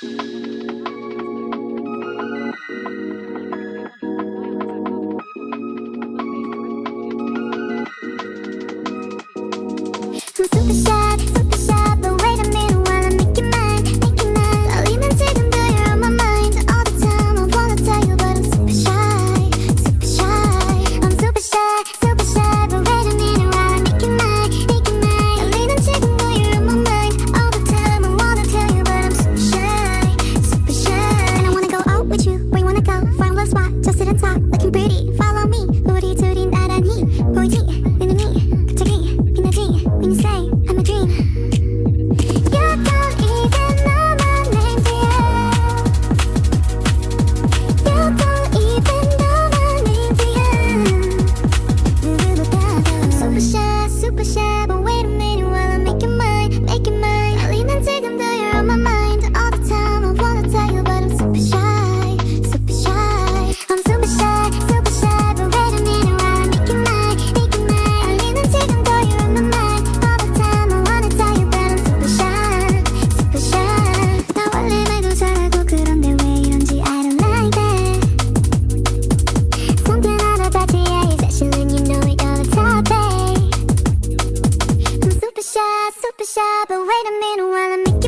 这个夏 shy, but wait a minute while I make you